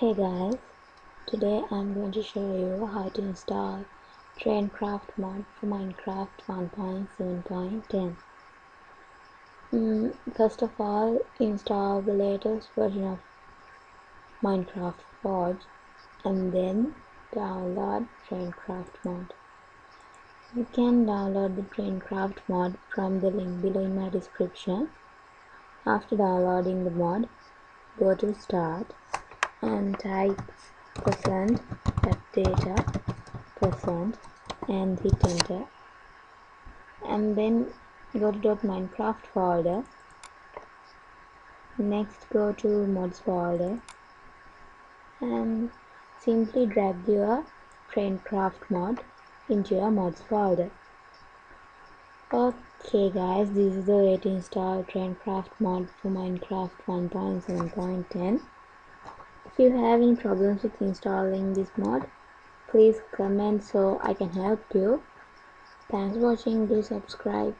Hey guys, today I'm going to show you how to install Traincraft mod for Minecraft 1.7.10. Mm, first of all, install the latest version of Minecraft Forge and then download Traincraft mod. You can download the Traincraft mod from the link below in my description. After downloading the mod, go to start type percent data percent and hit enter and then go to .minecraft folder. Next go to mods folder. And simply drag your Traincraft mod into your mods folder. Okay guys this is the way to install Traincraft mod for Minecraft 1.7.10 if you have any problems with installing this mod, please comment so I can help you. Thanks for watching. Do subscribe.